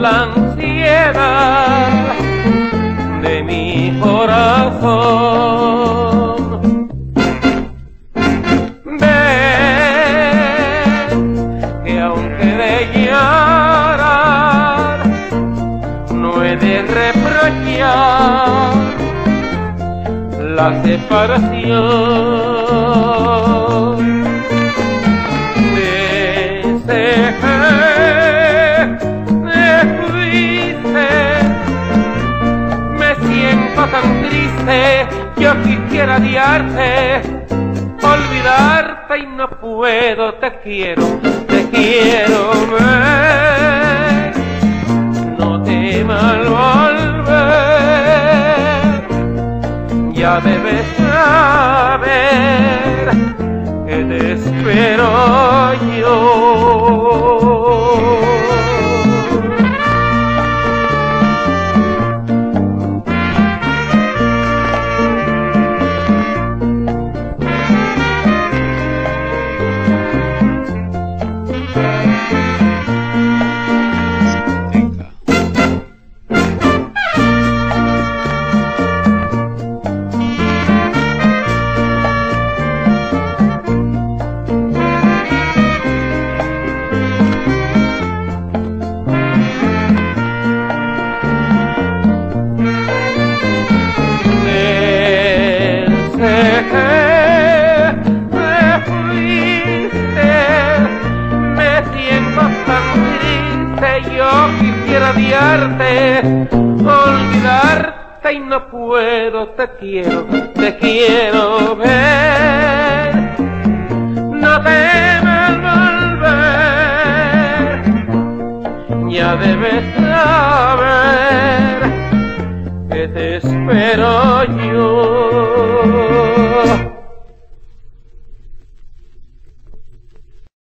la ansiedad de mi corazón. Ve que aunque de llorar no he de reprochar la separación. Tan triste, yo quisiera odiarte, olvidarte y no puedo, te quiero, te quiero ver, no temas volver, ya debes saber que te espero yo. Yo quisiera odiarte, olvidarte y no puedo, te quiero, te quiero ver, no temas volver, ya debes saber que te espero.